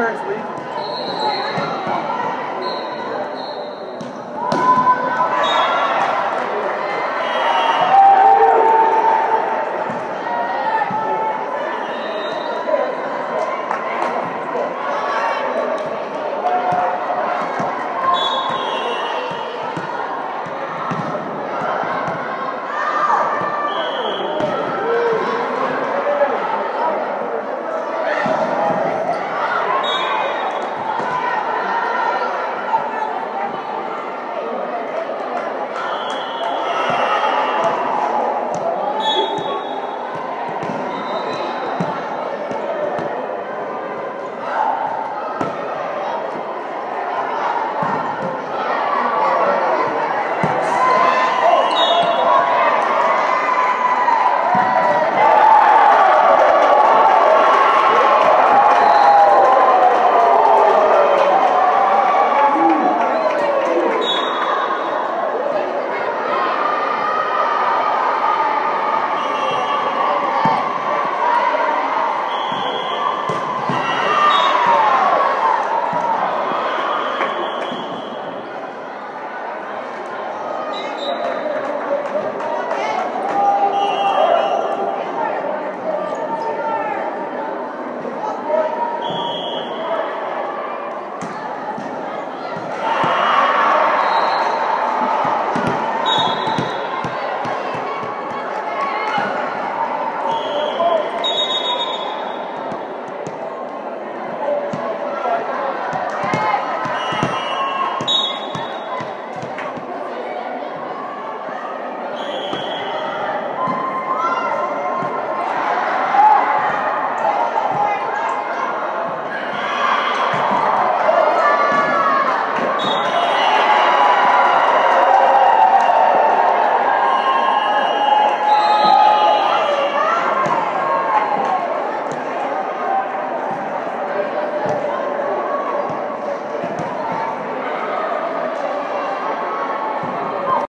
parents leave?